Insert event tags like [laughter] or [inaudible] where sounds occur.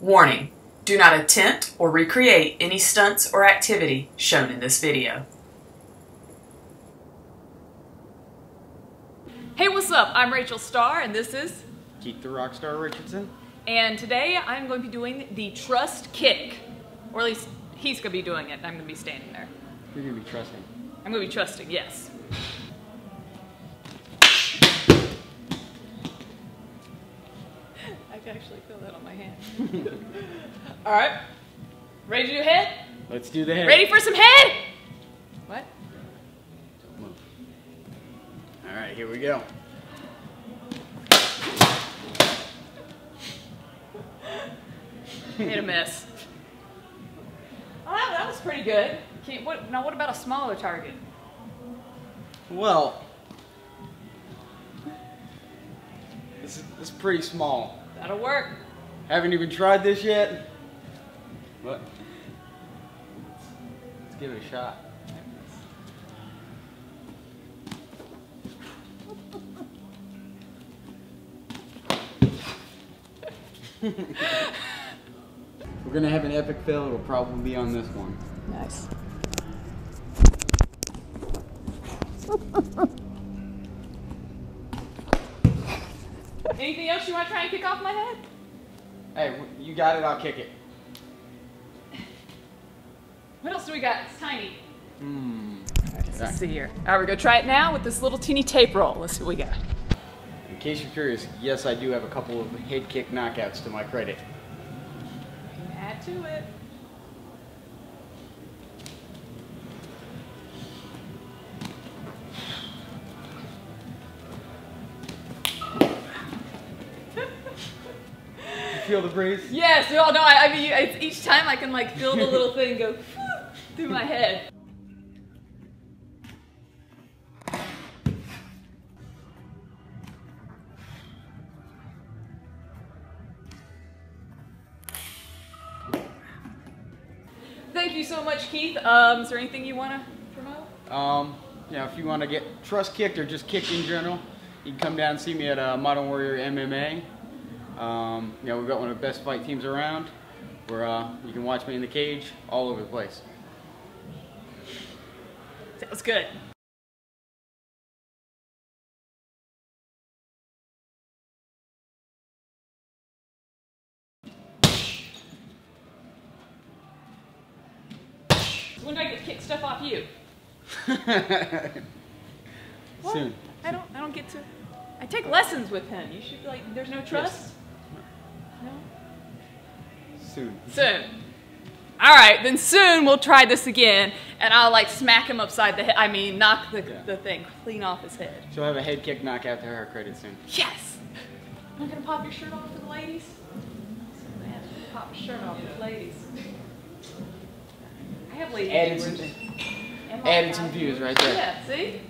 Warning, do not attempt or recreate any stunts or activity shown in this video. Hey, what's up? I'm Rachel Star, and this is. Keith the Rockstar Richardson. And today I'm going to be doing the trust kick. Or at least he's going to be doing it, and I'm going to be standing there. You're gonna be trusting. I'm going to be trusting, yes. Can actually feel that on my hand. [laughs] All right. Ready to do head? Let's do the head. Ready for some head? What? All right, here we go. Made a mess. Oh, that, that was pretty good. Can, what, now, what about a smaller target? Well, this is, this is pretty small. That'll work. Haven't even tried this yet, but let's give it a shot. [laughs] We're gonna have an epic fail. It'll probably be on this one. Nice. [laughs] Anything else you want to try and kick off my head? Hey, you got it. I'll kick it. [sighs] What else do we got? It's tiny. Hmm. Let's see here. All right, we're gonna try it now with this little teeny tape roll. Let's see what we got. In case you're curious, yes, I do have a couple of head kick knockouts to my credit. Add to it. Feel the breeze? Yes, No. no, I, I mean, it's, each time I can like feel the [laughs] little thing go through my head. Thank you so much, Keith. Um, is there anything you want to promote? Um, you know, if you want to get trust kicked or just kicked in general, you can come down and see me at uh, Modern Warrior MMA. Um, you know, we've got one of the best fight teams around, where uh, you can watch me in the cage all over the place. Sounds good. When do I get kick stuff off you? [laughs] What? Soon. I don't. I don't get to. I take lessons with him. You should like. There's no trust. No. Soon. Soon. All right, then soon we'll try this again, and I'll like smack him upside the head. I mean, knock the, Yeah. the thing clean off his head. She'll have a head kick knockout to her credit soon. Yes. I'm gonna pop your shirt off for the ladies. So man, pop your shirt off for the ladies. I have ladies. Added some, viewers. Am I added some views right there. Yeah. See.